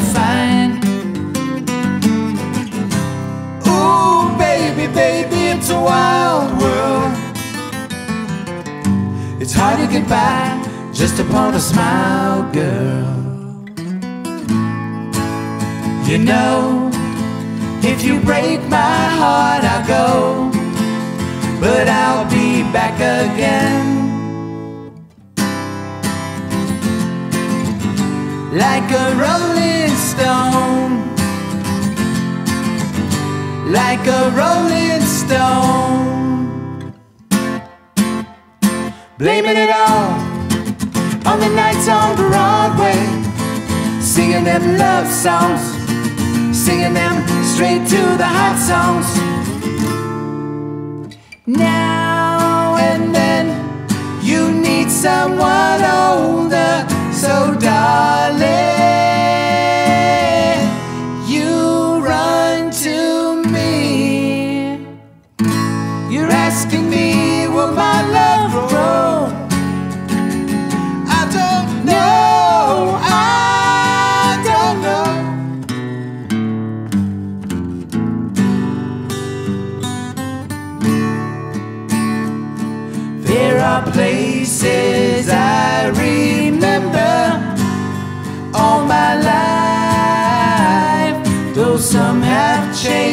fine. Ooh, baby, baby, it's a wild world. It's hard to get by just upon a smile, girl. You know, if you break my heart, I'll go, but I'll be back again. like a rose. Like a rolling stone. Blaming it all on the nights on Broadway, singing them love songs, singing them straight to the hot songs. Now and then you need someone asking me will my love grow? I don't know, I don't know. There are places I remember all my life, though some have changed.